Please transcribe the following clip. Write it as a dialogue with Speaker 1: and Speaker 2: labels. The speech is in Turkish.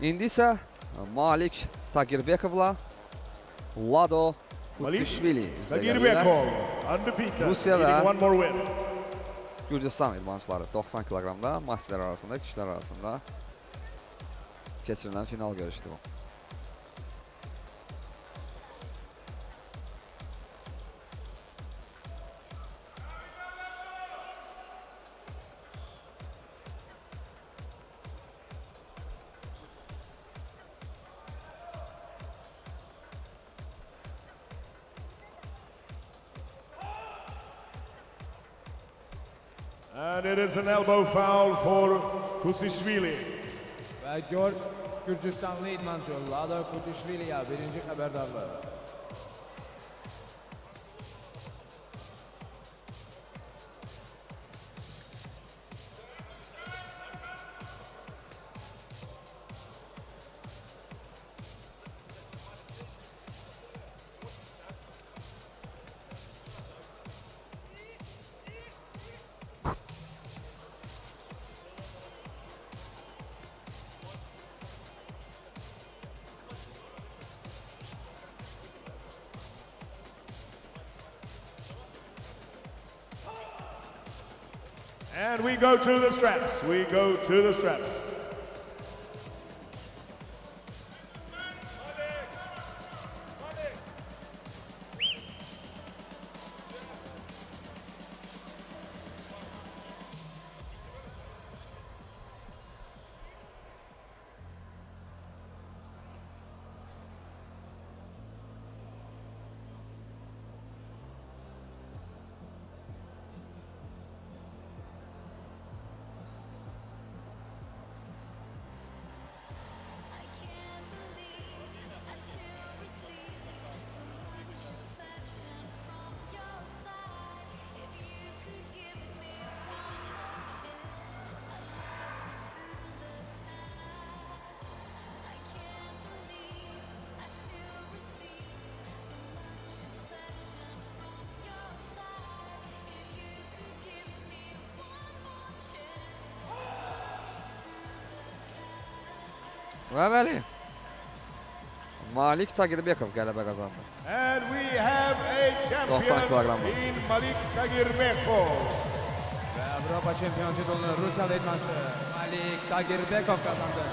Speaker 1: İndi isə Malik Tagirbekovla Lado gəlirlər.
Speaker 2: Tagirbekov, undefeated. Win.
Speaker 1: Gürcistan idmançıları 90 kiloqramda masterlər arasında, kişilər arasında keçirilən final görüşüdür bu.
Speaker 2: And it is an elbow foul for Kusishvili.
Speaker 3: Və gör Gürcüstanlı idmançı Lada Kutişviliyə birinci xəbərdarlıq.
Speaker 2: And we go to the straps. We go to the straps.
Speaker 1: Bəli, Malik Tagirbekov qələbə qazandı.
Speaker 2: And we have a
Speaker 1: 90
Speaker 2: champion
Speaker 1: kilogramda.
Speaker 2: in Malik Tagirbekov.
Speaker 3: Və Avropa çempion titulunu Rusiyalı idmançı Malik Tagirbekov qazandı.